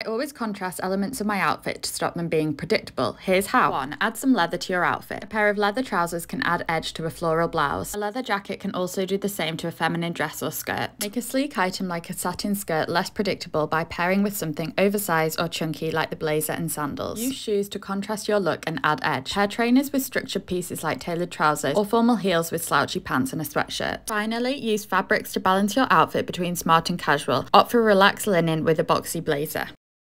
I always contrast elements of my outfit to stop them being predictable. Here's how. 1. Add some leather to your outfit. A pair of leather trousers can add edge to a floral blouse. A leather jacket can also do the same to a feminine dress or skirt. Make a sleek item like a satin skirt less predictable by pairing with something oversized or chunky like the blazer and sandals. Use shoes to contrast your look and add edge. Pair trainers with structured pieces like tailored trousers or formal heels with slouchy pants and a sweatshirt. Finally, use fabrics to balance your outfit between smart and casual. Opt for relaxed linen with a boxy blazer.